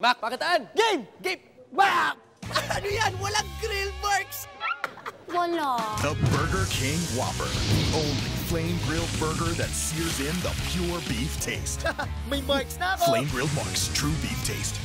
Mac, pakitaan! Game! Game! Mac! Ano yan? Walang grill marks! Wala. The Burger King Whopper. The only flame grilled burger that sears in the pure beef taste. May marks na ako! Flame grilled marks, true beef taste.